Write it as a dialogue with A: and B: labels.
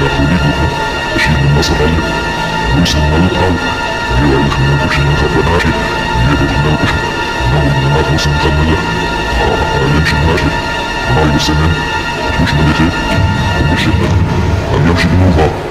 A: 有什么厉害的？有什么难的？另外有什么不是能喝的奶水？你越不喝奶水，那么你能拿什么生产奶子？啊啊，原始奶水，哪有生奶？从什么这些？从这些，啊，原始奶好。